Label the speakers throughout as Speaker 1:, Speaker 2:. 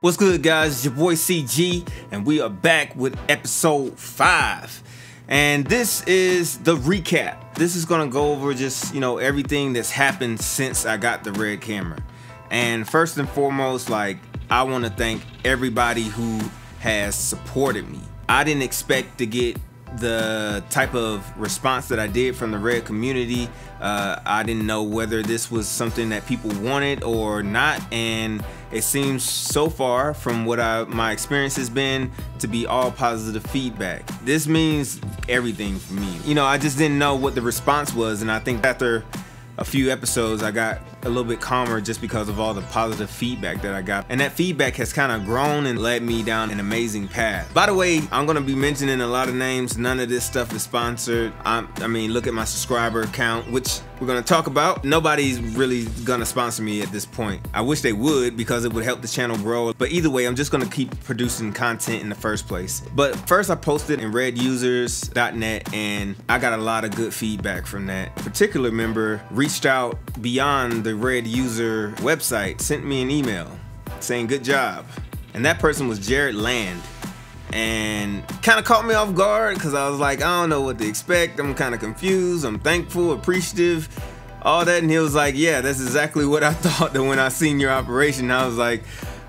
Speaker 1: What's good, guys? It's your boy CG, and we are back with episode 5. And this is the recap. This is gonna go over just, you know, everything that's happened since I got the red camera. And first and foremost, like, I wanna thank everybody who has supported me. I didn't expect to get the type of response that I did from the red community. Uh, I didn't know whether this was something that people wanted or not, and it seems so far from what I, my experience has been to be all positive feedback. This means everything for me. You know, I just didn't know what the response was, and I think after a few episodes, I got a little bit calmer just because of all the positive feedback that I got. And that feedback has kind of grown and led me down an amazing path. By the way, I'm gonna be mentioning a lot of names. None of this stuff is sponsored. I'm, i mean, look at my subscriber count, which we're gonna talk about. Nobody's really gonna sponsor me at this point. I wish they would because it would help the channel grow. But either way, I'm just gonna keep producing content in the first place. But first I posted in redusers.net and I got a lot of good feedback from that. A particular member reached out beyond the Red User website sent me an email saying good job. And that person was Jarred Land. And kind of caught me off guard because I was like, I don't know what to expect. I'm kind of confused. I'm thankful, appreciative, all that. And he was like, Yeah, that's exactly what I thought that when I seen your operation. I was like,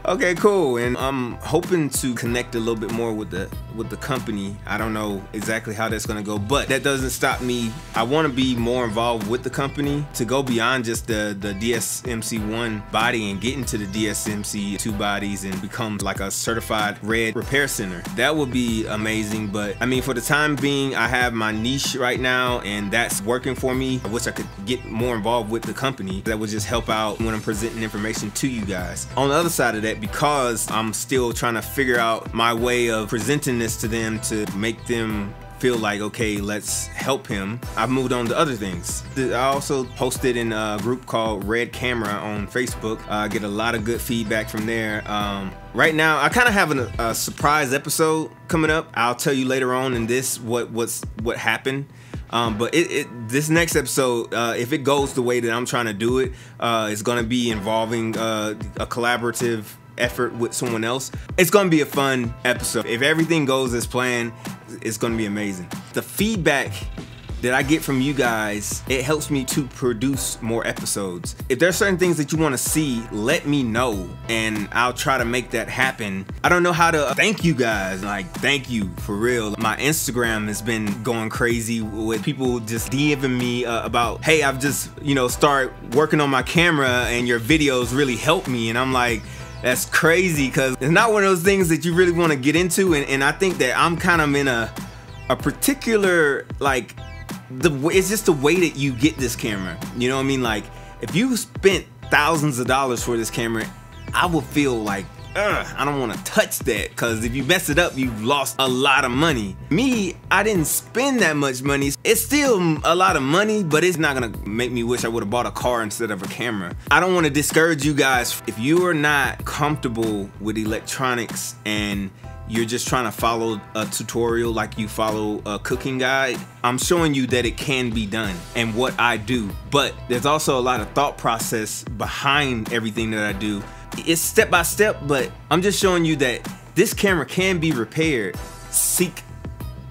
Speaker 1: Okay, cool. And I'm hoping to connect a little bit more with the with the company. I don't know exactly how that's gonna go, but that doesn't stop me. I wanna be more involved with the company to go beyond just the, the DSMC1 body and get into the DSMC2 bodies and become like a certified red repair center. That would be amazing, but I mean, for the time being, I have my niche right now and that's working for me. I wish I could get more involved with the company. That would just help out when I'm presenting information to you guys. On the other side of that, because I'm still trying to figure out my way of presenting this to them to make them feel like okay let's help him. I've moved on to other things. I also posted in a group called red camera on facebook. I get a lot of good feedback from there. Um, right now i kind of have an, a surprise episode coming up. I'll tell you later on in this what what's what happened. Um, but it, it, this next episode, uh, if it goes the way that I'm trying to do it, uh, it's gonna be involving uh, a collaborative effort with someone else. It's gonna be a fun episode. If everything goes as planned, it's gonna be amazing. The feedback that I get from you guys, it helps me to produce more episodes. If there's certain things that you want to see, let me know and I'll try to make that happen. I don't know how to thank you guys. Like, thank you for real. My Instagram has been going crazy with people just DMing me uh, about, hey, I've just, you know, start working on my camera and your videos really help me. And I'm like, that's crazy because it's not one of those things that you really want to get into and, and I think that I'm kind of in a a particular like the it's just the way that you get this camera you know what I mean? Like if you spent thousands of dollars for this camera I would feel like I don't want to touch that because if you mess it up, you've lost a lot of money. Me, I didn't spend that much money. It's still a lot of money, but it's not gonna make me wish I would have bought a car instead of a camera. I don't want to discourage you guys. If you are not comfortable with electronics and you're just trying to follow a tutorial like you follow a cooking guide, I'm showing you that it can be done and what I do. But there's also a lot of thought process behind everything that I do it's step by step, but I'm just showing you that this camera can be repaired. Seek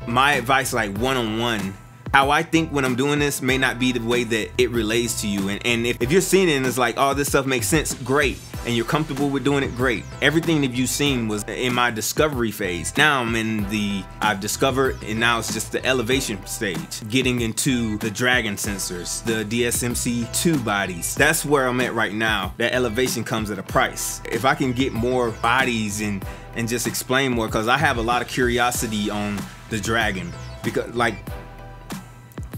Speaker 1: my advice like one on one. How I think when I'm doing this may not be the way that it relates to you. And, and if, if you're seeing it and it's like, oh, this stuff makes sense, great and you're comfortable with doing it, great. Everything that you've seen was in my discovery phase. Now I'm in the, I've discovered, and now it's just the elevation stage, getting into the Dragon sensors, the DSMC2 bodies. That's where I'm at right now. That elevation comes at a price. If I can get more bodies and, and just explain more, because I have a lot of curiosity on the Dragon. Because like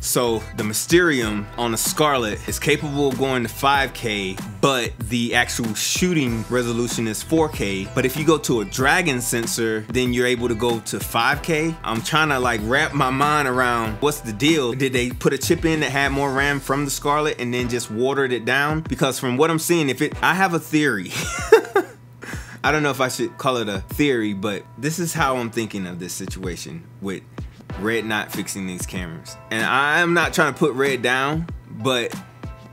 Speaker 1: so the Mysterium on the Scarlet is capable of going to 5K, but the actual shooting resolution is 4K. But if you go to a Dragon sensor, then you're able to go to 5K. I'm trying to like wrap my mind around what's the deal. Did they put a chip in that had more RAM from the Scarlet and then just watered it down? Because from what I'm seeing, if it, I have a theory. I don't know if I should call it a theory, but this is how I'm thinking of this situation with Red not fixing these cameras. And I'm not trying to put Red down, but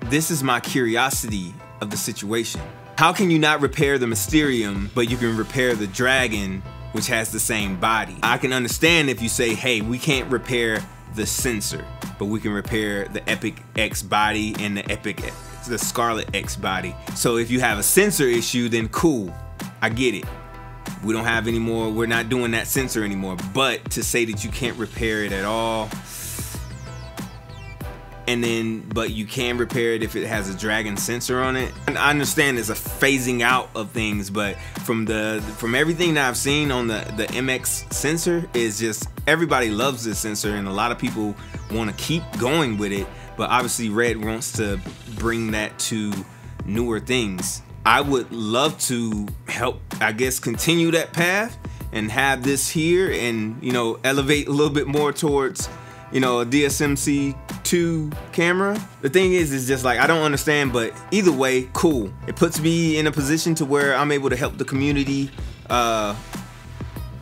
Speaker 1: this is my curiosity of the situation. How can you not repair the Mysterium, but you can repair the Dragon, which has the same body? I can understand if you say, hey, we can't repair the sensor, but we can repair the Epic X body and the Epic, the Scarlet X body. So if you have a sensor issue, then cool, I get it. We don't have any more, we're not doing that sensor anymore. But to say that you can't repair it at all, and then but you can repair it if it has a dragon sensor on it. And i understand there's a phasing out of things but from the from everything that i've seen on the the mx sensor is just everybody loves this sensor and a lot of people want to keep going with it. But obviously red wants to bring that to newer things I would love to help, I guess, continue that path and have this here and, you know, elevate a little bit more towards, you know, a DSMC 2 camera. The thing is, is just like, I don't understand, but either way, cool. It puts me in a position to where I'm able to help the community uh,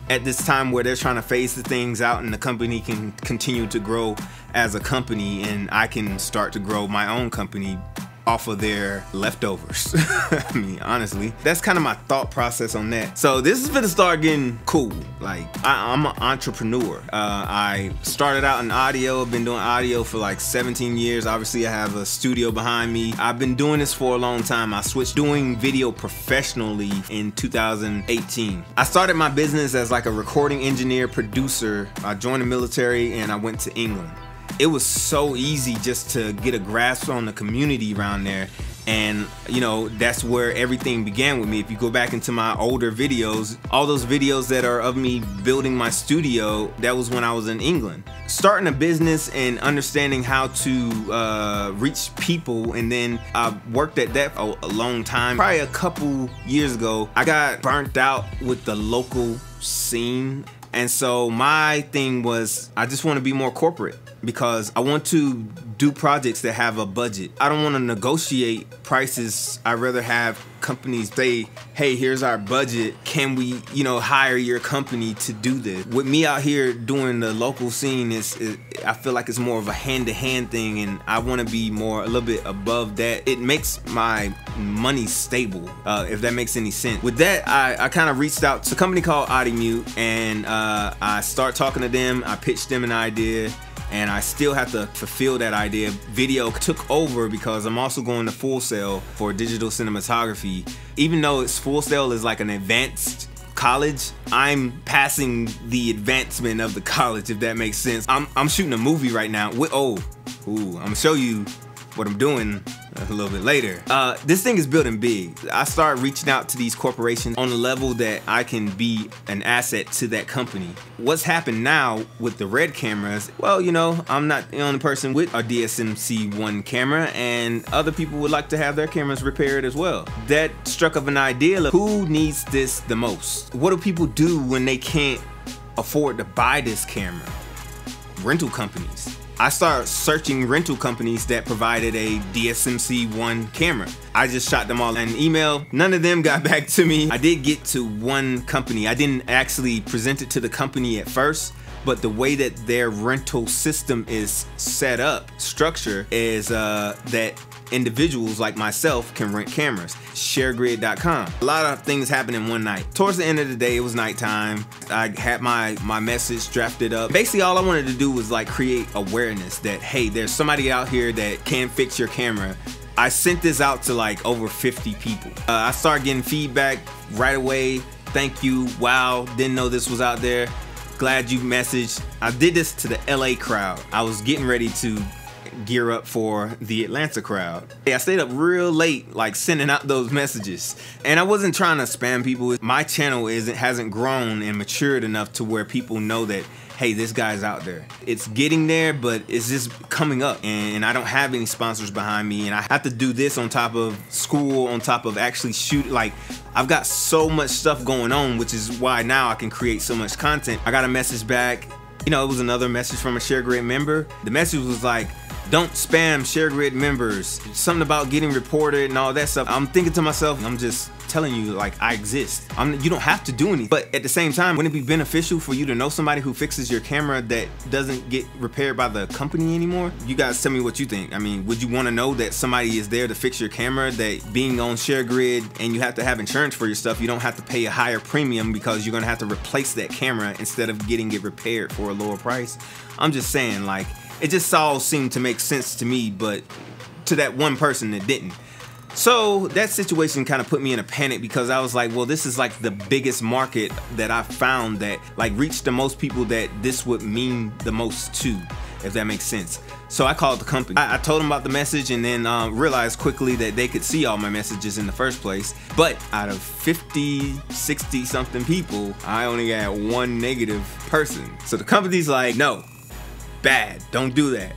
Speaker 1: at this time where they're trying to phase the things out and the company can continue to grow as a company and I can start to grow my own company off of their leftovers. I mean, honestly, that's kind of my thought process on that. So this is gonna start getting cool. Like I, am an entrepreneur. Uh, I started out in audio. I've been doing audio for like 17 years. Obviously, I have a studio behind me. I've been doing this for a long time. I switched doing video professionally in 2018. I started my business as like a recording engineer, producer. I joined the military and I went to England it was so easy just to get a grasp on the community around there. And you know that's where everything began with me. If you go back into my older videos all those videos that are of me building my studio that was when i was in england. Starting a business and understanding how to uh, reach people. And then i worked at that a, a long time. Probably a couple years ago i got burnt out with the local scene and so my thing was i just want to be more corporate because I want to do projects that have a budget. I don't want to negotiate prices. I'd rather have companies say, hey, here's our budget. Can we, you know, hire your company to do this? With me out here doing the local scene, is, I feel like it's more of a hand to hand thing, and I want to be more a little bit above that. It makes my money stable, uh, if that makes any sense. With that, I, I kind of reached out to a company called Audimute, and uh, I start talking to them. I pitched them an idea and I still have to fulfill that idea. Video took over because I'm also going to Full Sail for digital cinematography. Even though it's Full Sail is like an advanced college, I'm passing the advancement of the college, if that makes sense. I'm, I'm shooting a movie right now. With, oh, ooh, I'm gonna show you what I'm doing a little bit later. Uh, this thing is building big. I start reaching out to these corporations on a level that I can be an asset to that company. What's happened now with the red cameras, well, you know, I'm not the only person with a DSMC-1 camera and other people would like to have their cameras repaired as well. That struck of an idea of who needs this the most? What do people do when they can't afford to buy this camera? Rental companies I started searching rental companies that provided a DSMC-1 camera. I just shot them all an email. None of them got back to me. I did get to one company. I didn't actually present it to the company at first, but the way that their rental system is set up, structure, is uh, that individuals like myself can rent cameras. Sharegrid.com. A lot of things happen in one night. Towards the end of the day, it was nighttime. I had my my message drafted up. Basically, all I wanted to do was like create awareness that hey, there's somebody out here that can fix your camera. I sent this out to like over 50 people. Uh, I started getting feedback right away. Thank you. Wow, didn't know this was out there. Glad you messaged. I did this to the LA crowd. I was getting ready to gear up for the Atlanta crowd. I stayed up real late, like sending out those messages. And I wasn't trying to spam people. My channel isn't hasn't grown and matured enough to where people know that hey, this guy's out there. It's getting there, but it's just coming up. And I don't have any sponsors behind me. And I have to do this on top of school, on top of actually shoot. Like, I've got so much stuff going on, which is why now I can create so much content. I got a message back. You know, it was another message from a ShareGrid member. The message was like, don't spam ShareGrid members. Something about getting reported and all that stuff. I'm thinking to myself, I'm just telling you like I exist. I'm, you don't have to do anything. But at the same time, wouldn't it be beneficial for you to know somebody who fixes your camera that doesn't get repaired by the company anymore? You guys tell me what you think. I mean, would you want to know that somebody is there to fix your camera, that being on ShareGrid and you have to have insurance for your stuff, you don't have to pay a higher premium because you're gonna have to replace that camera instead of getting it repaired for a lower price? I'm just saying, like, it just all seemed to make sense to me, but to that one person it didn't. So that situation kind of put me in a panic because I was like, well, this is like the biggest market that I found that like reached the most people that this would mean the most to, if that makes sense. So I called the company. I, I told them about the message and then um, realized quickly that they could see all my messages in the first place. But out of 50, 60 something people, I only got one negative person. So the company's like, no, bad, don't do that.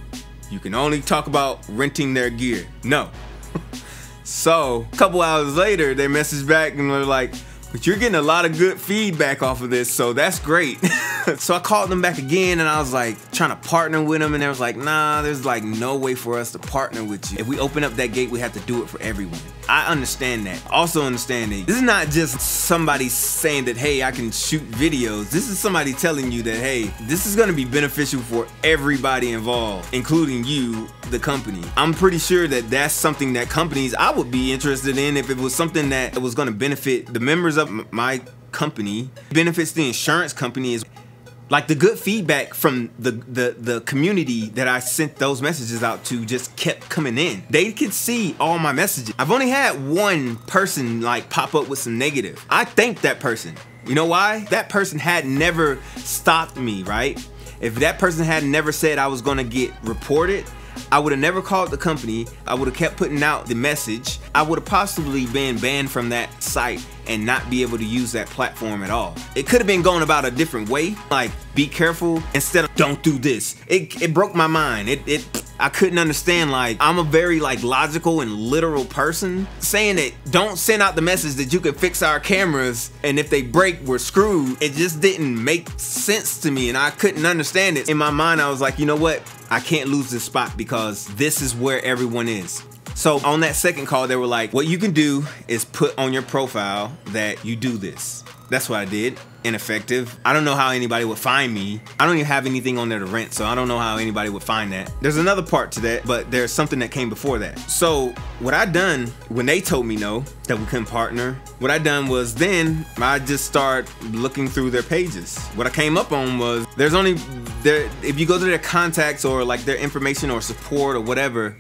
Speaker 1: You can only talk about renting their gear. No. So a couple hours later, they message back and they're like, but you're getting a lot of good feedback off of this, so that's great. so I called them back again and I was like trying to partner with them and they was like, nah, there's like no way for us to partner with you. If we open up that gate, we have to do it for everyone. I understand that. Also understand that this is not just somebody saying that, hey, I can shoot videos. This is somebody telling you that, hey, this is gonna be beneficial for everybody involved, including you, the company. I'm pretty sure that that's something that companies I would be interested in if it was something that was gonna benefit the members of my company, benefits the insurance company is like the good feedback from the, the the community that I sent those messages out to just kept coming in. They could see all my messages. I've only had one person like pop up with some negative. I thank that person. You know why? That person had never stopped me, right? If that person had never said I was gonna get reported, I would have never called the company. I would have kept putting out the message. I would have possibly been banned from that site and not be able to use that platform at all. It could have been going about a different way, like be careful instead of don't do this. It, it broke my mind. It, it I couldn't understand like I'm a very like logical and literal person saying that don't send out the message that you can fix our cameras and if they break we're screwed it just didn't make sense to me and I couldn't understand it in my mind I was like you know what I can't lose this spot because this is where everyone is so on that second call, they were like, what you can do is put on your profile that you do this. That's what I did. Ineffective. I don't know how anybody would find me. I don't even have anything on there to rent, so I don't know how anybody would find that. There's another part to that, but there's something that came before that. So what I done when they told me no, that we couldn't partner, what I done was then I just start looking through their pages. What I came up on was there's only there if you go to their contacts or like their information or support or whatever,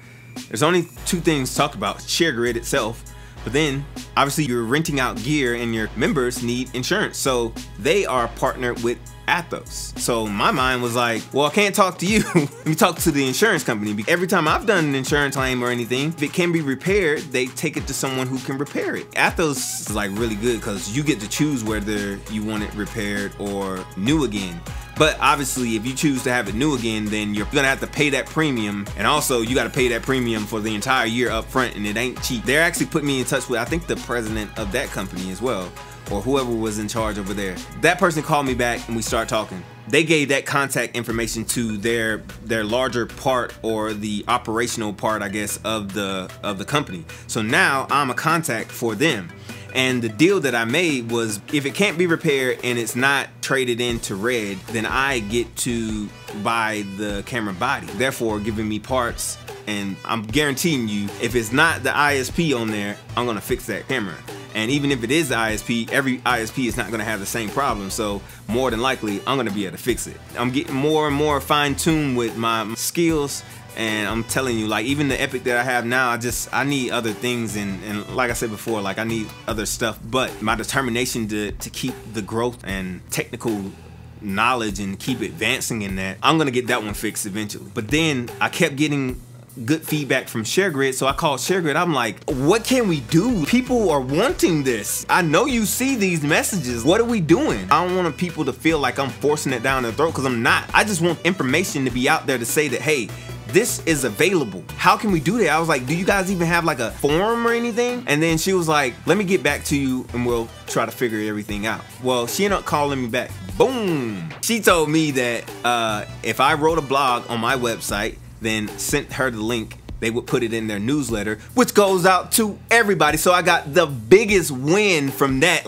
Speaker 1: there's only two things to talk about, ShareGrid itself, but then obviously you're renting out gear and your members need insurance. So they are partnered with Athos. So my mind was like, well, I can't talk to you. Let me talk to the insurance company. Every time I've done an insurance claim or anything, if it can be repaired, they take it to someone who can repair it. Athos is like really good because you get to choose whether you want it repaired or new again. But obviously, if you choose to have it new again, then you're gonna have to pay that premium. And also, you gotta pay that premium for the entire year up front, and it ain't cheap. They're actually putting me in touch with, I think, the president of that company as well, or whoever was in charge over there. That person called me back, and we start talking. They gave that contact information to their their larger part or the operational part, I guess, of the of the company. So now I'm a contact for them. And the deal that I made was if it can't be repaired and it's not traded into red, then I get to buy the camera body, therefore giving me parts. And I'm guaranteeing you, if it's not the ISP on there, I'm gonna fix that camera. And even if it is the ISP, every ISP is not gonna have the same problem. So more than likely, I'm gonna be able to fix it. I'm getting more and more fine tuned with my skills and I'm telling you, like even the epic that I have now, I just I need other things, and and like I said before, like I need other stuff. But my determination to to keep the growth and technical knowledge and keep advancing in that, I'm gonna get that one fixed eventually. But then I kept getting good feedback from ShareGrid, so I called ShareGrid. I'm like, what can we do? People are wanting this. I know you see these messages. What are we doing? I don't want people to feel like I'm forcing it down their throat because I'm not. I just want information to be out there to say that, hey, this is available. How can we do that? I was like, do you guys even have like a forum or anything? And then she was like, let me get back to you and we'll try to figure everything out. Well, she ended up calling me back. Boom. She told me that uh, if I wrote a blog on my website, then sent her the link they would put it in their newsletter, which goes out to everybody. So I got the biggest win from that.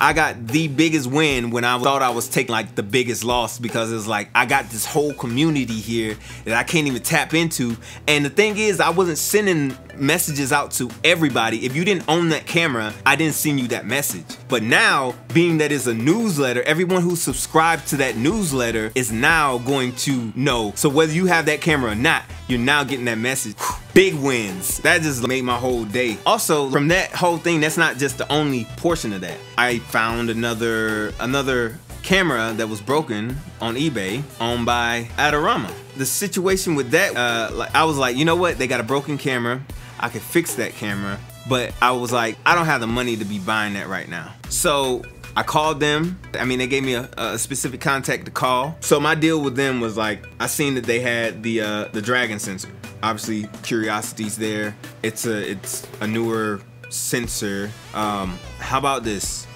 Speaker 1: I got the biggest win when I thought I was taking like the biggest loss because it's like I got this whole community here that I can't even tap into. And the thing is, I wasn't sending messages out to everybody. If you didn't own that camera, I didn't send you that message. But now, being that it's a newsletter, everyone who subscribed to that newsletter is now going to know. So whether you have that camera or not, you're now getting that message. Big wins. That just made my whole day. Also, from that whole thing, that's not just the only portion of that. I found another another camera that was broken on eBay owned by Adorama. The situation with that, uh, like I was like, you know what? They got a broken camera. I could fix that camera, but I was like, I don't have the money to be buying that right now. So I called them. I mean, they gave me a, a, specific contact to call. So my deal with them was like, I seen that they had the uh, the Dragon sensor. Obviously, Curiosity's there. It's a it's a newer sensor. Um, how about this?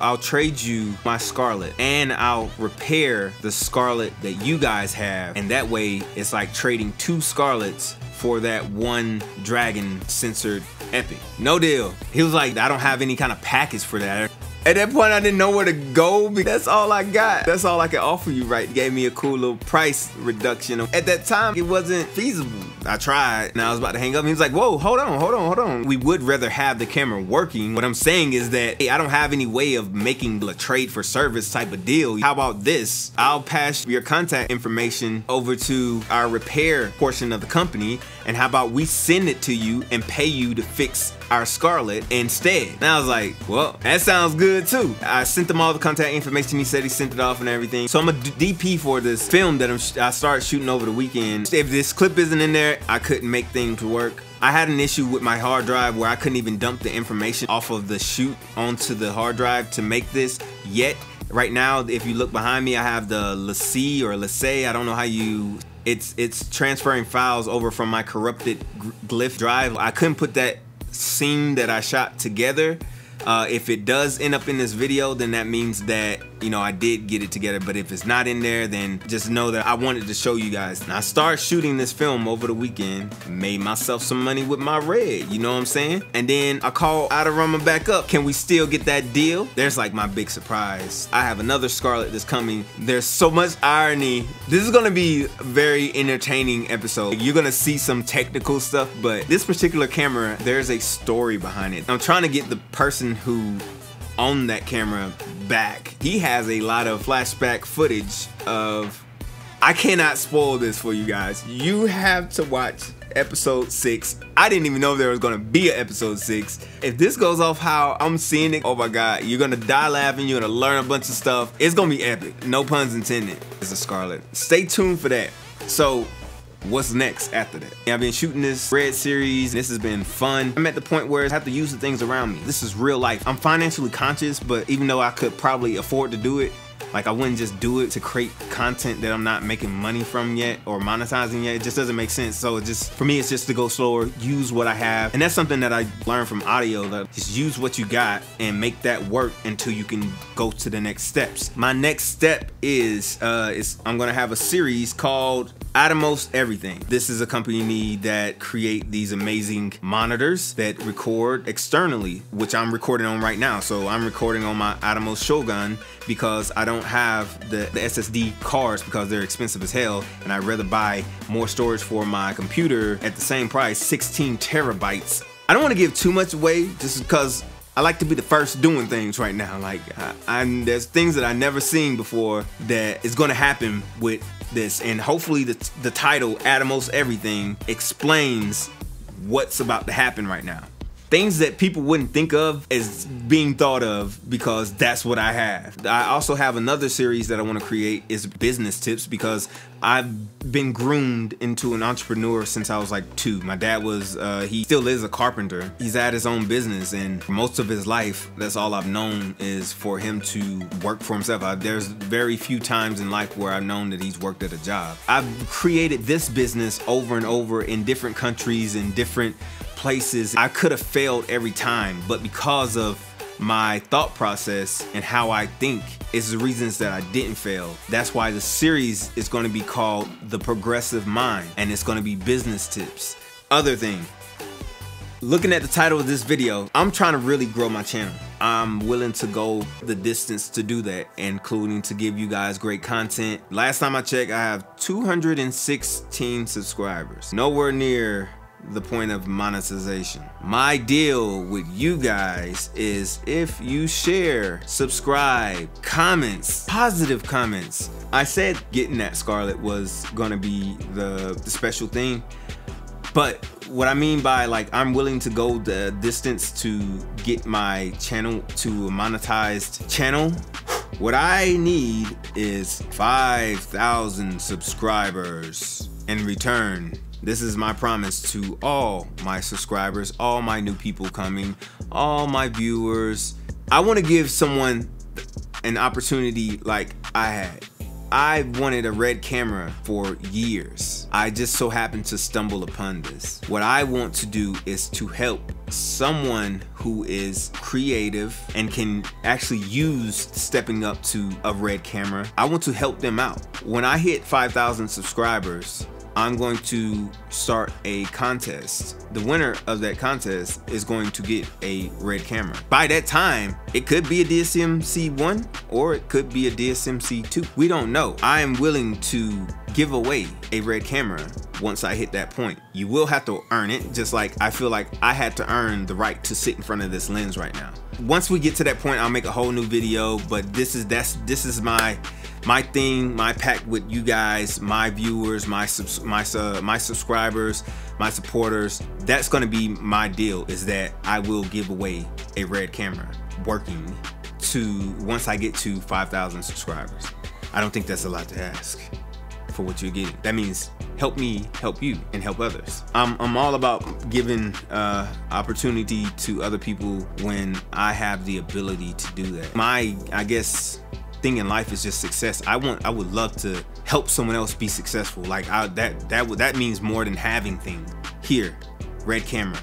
Speaker 1: I'll trade you my Scarlet and I'll repair the Scarlet that you guys have. And that way it's like trading two Scarlets for that one Dragon censored Epic. No deal. He was like, I don't have any kind of package for that. At that point, I didn't know where to go. That's all I got. That's all I can offer you, right? Gave me a cool little price reduction. At that time, it wasn't feasible. I tried, and I was about to hang up. he was like, whoa, hold on, hold on, hold on. We would rather have the camera working. What I'm saying is that hey, I don't have any way of making a trade for service type of deal. How about this? I'll pass your contact information over to our repair portion of the company, and how about we send it to you and pay you to fix our Scarlet instead. And I was like, well, that sounds good too. I sent them all the contact information. He said he sent it off and everything. So I'm a DP for this film that I'm, I started shooting over the weekend. If this clip isn't in there, I couldn't make things work. I had an issue with my hard drive where I couldn't even dump the information off of the shoot onto the hard drive to make this yet. Right now, if you look behind me, I have the LaCie or LaCie, I don't know how you it's it's transferring files over from my corrupted glyph drive. I couldn't put that scene that I shot together. Uh, if it does end up in this video, then that means that, you know, I did get it together. But if it's not in there, then just know that I wanted to show you guys. And I started shooting this film over the weekend, made myself some money with my red, you know what I'm saying? And then I called Adorama back up. Can we still get that deal? There's like my big surprise. I have another Scarlet that's coming. There's so much irony. This is gonna be a very entertaining episode. You're gonna see some technical stuff, but this particular camera, there's a story behind it. I'm trying to get the person person who owned that camera back. He has a lot of flashback footage of. I cannot spoil this for you guys. You have to watch episode six. I didn't even know there was gonna be an episode six. If this goes off how I'm seeing it, oh my god, you're gonna die laughing, you're gonna learn a bunch of stuff. It's gonna be epic. No puns intended. It's a Scarlet. Stay tuned for that. So what's next after that. I've been shooting this Red series. This has been fun. I'm at the point where I have to use the things around me. This is real life. I'm financially conscious, but even though I could probably afford to do it, like I wouldn't just do it to create content that I'm not making money from yet or monetizing yet. It just doesn't make sense. So just for me, it's just to go slower, use what I have, and that's something that I learned from audio. That just use what you got and make that work until you can go to the next steps. My next step is uh, is I'm gonna have a series called Atomos Everything. This is a company that create these amazing monitors that record externally, which I'm recording on right now. So I'm recording on my Atomos Shogun because I don't have the, the SSD cards because they're expensive as hell and I'd rather buy more storage for my computer at the same price, 16 terabytes. I don't want to give too much away just because I like to be the first doing things right now. Like, I, am there's things that I never seen before that is going to happen with this, and hopefully the the title Atomos Everything explains what's about to happen right now things that people wouldn't think of as being thought of because that's what I have. I also have another series that I want to create is business tips because I've been groomed into an entrepreneur since I was like two. My dad was, uh, he still is a carpenter. He's at his own business and most of his life, that's all I've known is for him to work for himself. I, there's very few times in life where I've known that he's worked at a job. I've created this business over and over in different countries and different places I could have failed every time, but because of my thought process and how I think, is the reasons that I didn't fail. That's why the series is going to be called The Progressive Mind and it's going to be business tips. Other thing, looking at the title of this video, I'm trying to really grow my channel. I'm willing to go the distance to do that, including to give you guys great content. Last time I checked, I have 216 subscribers. Nowhere near the point of monetization. My deal with you guys is if you share, subscribe, comments, positive comments. I said getting that Scarlet was gonna be the, the special thing, but what I mean by like I'm willing to go the distance to get my channel to a monetized channel what I need is 5,000 subscribers in return this is my promise to all my subscribers, all my new people coming, all my viewers. I want to give someone an opportunity like I had. I wanted a red camera for years. I just so happened to stumble upon this. What I want to do is to help someone who is creative and can actually use stepping up to a red camera. I want to help them out. When I hit 5,000 subscribers, I'm going to start a contest. The winner of that contest is going to get a red camera. By that time, it could be a DSM-C1 or it could be a DSM-C2. We don't know. I am willing to give away a red camera once I hit that point. You will have to earn it, just like I feel like I had to earn the right to sit in front of this lens right now. Once we get to that point, I'll make a whole new video, but this is that's this is my my thing, my pact with you guys, my viewers, my subs my uh, my subscribers, my supporters. That's gonna be my deal. Is that I will give away a red camera working to once I get to 5,000 subscribers. I don't think that's a lot to ask for what you're getting. That means help me help you and help others. I'm, I'm all about giving uh, opportunity to other people when I have the ability to do that. My, I guess, thing in life is just success. I want I would love to help someone else be successful. Like I, that that that means more than having things. Here, red camera.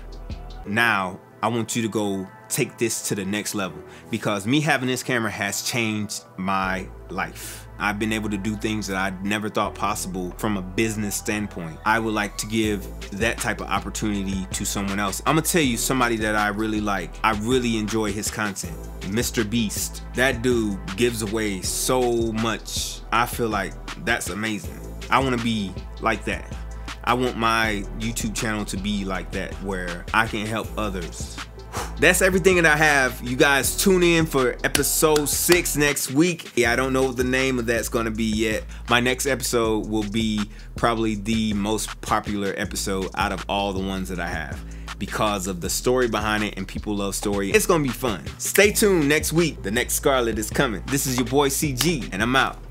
Speaker 1: Now I want you to go take this to the next level because me having this camera has changed my life. I've been able to do things that I never thought possible from a business standpoint. I would like to give that type of opportunity to someone else. I'm gonna tell you somebody that I really like. I really enjoy his content. Mr. Beast. That dude gives away so much. I feel like that's amazing. I wanna be like that. I want my YouTube channel to be like that where I can help others that's everything that I have. You guys tune in for episode six next week. Yeah, I don't know what the name of that's to be yet. My next episode will be probably the most popular episode out of all the ones that I have because of the story behind it and people love story. It's to be fun. Stay tuned next week. The next Scarlet is coming. This is your boy CG and I'm out.